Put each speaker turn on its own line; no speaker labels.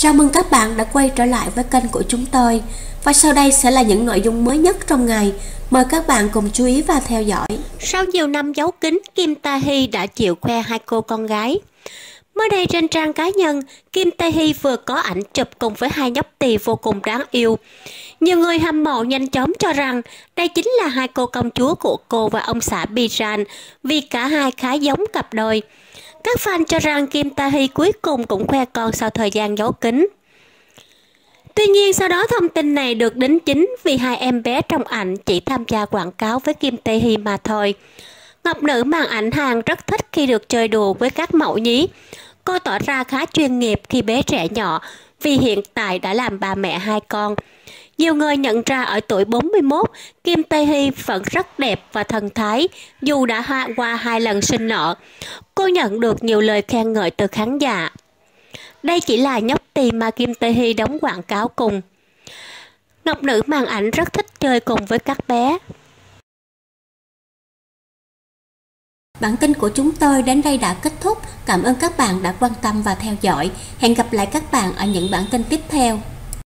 Chào mừng các bạn đã quay trở lại với kênh của chúng tôi Và sau đây sẽ là những nội dung mới nhất trong ngày Mời các bạn cùng chú ý và theo dõi
Sau nhiều năm giấu kín, Kim Ta Hy đã chịu khoe hai cô con gái Mới đây trên trang cá nhân, Kim Tae Hee vừa có ảnh chụp cùng với hai nhóc tỳ vô cùng đáng yêu. Nhiều người hâm mộ nhanh chóng cho rằng đây chính là hai cô công chúa của cô và ông xã Bijan vì cả hai khá giống cặp đôi. Các fan cho rằng Kim Tae Hee cuối cùng cũng khoe con sau thời gian giấu kín. Tuy nhiên, sau đó thông tin này được đính chính vì hai em bé trong ảnh chỉ tham gia quảng cáo với Kim Tae Hee mà thôi. Ngọc nữ màn ảnh hàng rất thích khi được chơi đùa với các mẫu nhí. Cô tỏ ra khá chuyên nghiệp khi bé trẻ nhỏ vì hiện tại đã làm bà mẹ hai con. Nhiều người nhận ra ở tuổi 41, Kim Tae Hee vẫn rất đẹp và thần thái dù đã qua hai lần sinh nở. Cô nhận được nhiều lời khen ngợi từ khán giả. Đây chỉ là nhóc tì mà Kim Tae Hee đóng quảng cáo cùng. Ngọc nữ màn ảnh rất thích chơi cùng với các bé.
Bản tin của chúng tôi đến đây đã kết thúc. Cảm ơn các bạn đã quan tâm và theo dõi. Hẹn gặp lại các bạn ở những bản tin tiếp theo.